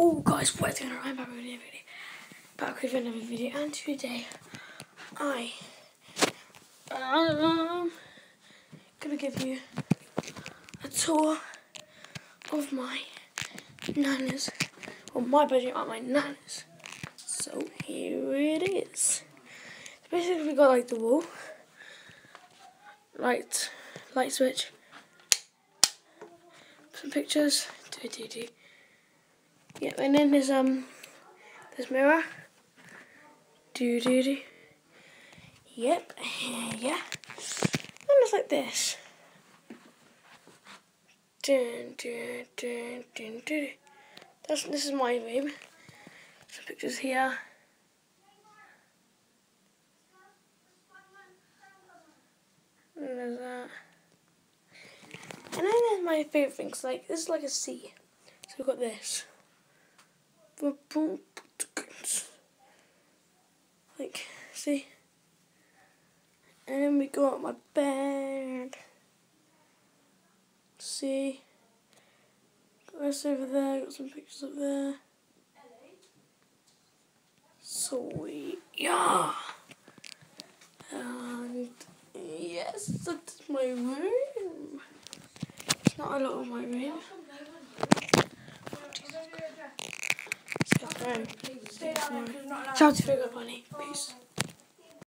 Yo guys, what's going on? I'm back with another video. Back with another video, and today I am gonna give you a tour of my nana's, or my bedroom at my nana's. So here it is. Basically, we got like the wall, light, light switch, some pictures, do do do. Yep, and then there's um this mirror. Do do do. Yep, yeah. And it's like this. Dun, dun, dun, dun, dun. That's this is my room. Some pictures here. And there's that. And then there's my favourite things, like this is like a sea. So we've got this. Like, see? And then we got my bed. See? Got this over there, got some pictures up there. Sweet. Yeah. And yes, that's my room. It's not a lot of my room. Ciao to Figure Bunny. Peace.